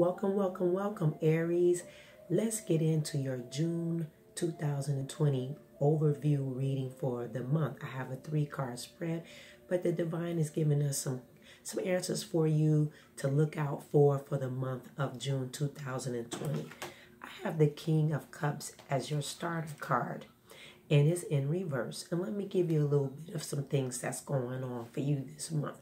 Welcome, welcome, welcome, Aries. Let's get into your June 2020 overview reading for the month. I have a three card spread, but the divine is giving us some some answers for you to look out for for the month of June 2020. I have the King of Cups as your starter card and it's in reverse. And let me give you a little bit of some things that's going on for you this month.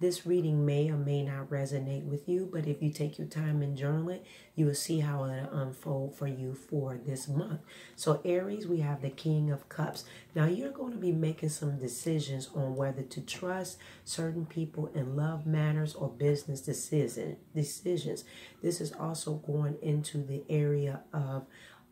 This reading may or may not resonate with you, but if you take your time and journal it, you will see how it'll unfold for you for this month. So, Aries, we have the King of Cups. Now, you're going to be making some decisions on whether to trust certain people in love matters or business decision, decisions. This is also going into the area of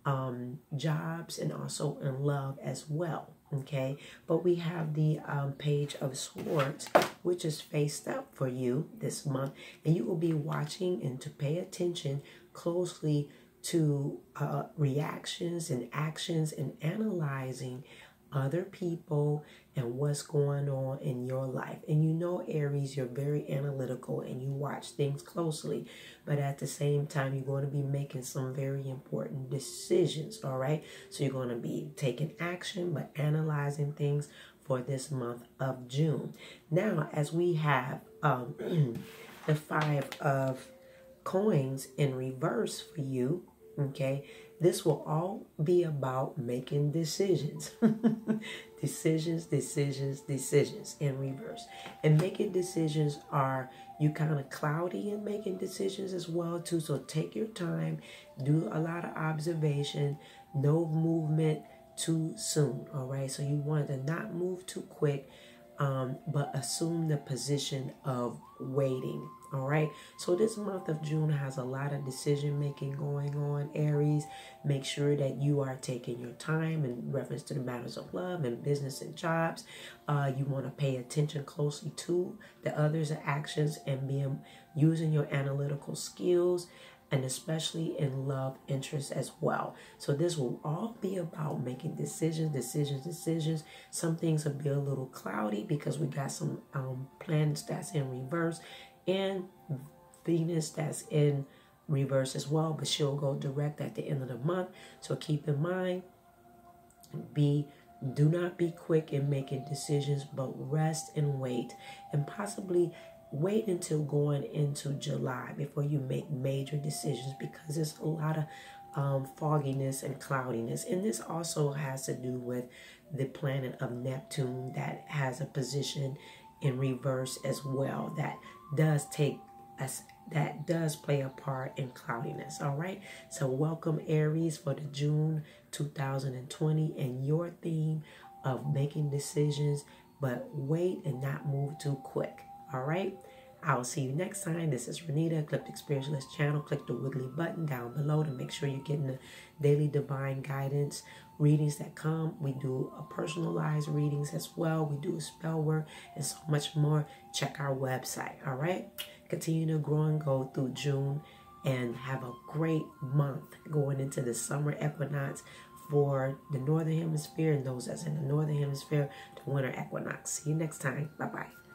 um, jobs and also in love as well. Okay, but we have the um, page of swords, which is faced up for you this month, and you will be watching and to pay attention closely to uh, reactions and actions and analyzing other people and what's going on in your life. And you know, Aries, you're very analytical and you watch things closely, but at the same time, you're going to be making some very important decisions. All right. So you're going to be taking action, but analyzing things for this month of June. Now, as we have um, the five of coins in reverse for you, okay this will all be about making decisions. decisions, decisions, decisions in reverse. And making decisions are you kind of cloudy in making decisions as well too. So take your time, do a lot of observation, no movement too soon. All right. So you want to not move too quick, um, but assume the position of waiting all right. So this month of June has a lot of decision making going on, Aries. Make sure that you are taking your time in reference to the matters of love and business and jobs. Uh, you want to pay attention closely to the others' actions and being using your analytical skills and especially in love interest as well. So this will all be about making decisions, decisions, decisions. Some things will be a little cloudy because we got some um, planets that's in reverse and Venus that's in reverse as well, but she'll go direct at the end of the month. So keep in mind, be do not be quick in making decisions, but rest and wait, and possibly wait until going into July before you make major decisions because there's a lot of um, fogginess and cloudiness. And this also has to do with the planet of Neptune that has a position in reverse as well that does take us that does play a part in cloudiness. All right? So welcome aries for the june 2020 and your theme of making decisions but wait and not move too quick all right I'll see you next time. This is Ronnita, Ecliptic Spiritualist channel. Click the wiggly button down below to make sure you're getting the daily divine guidance readings that come. We do a personalized readings as well. We do spell work and so much more. Check our website. All right. Continue to grow and go through June and have a great month going into the summer equinox for the northern hemisphere and those that's in the northern hemisphere, the winter equinox. See you next time. Bye bye.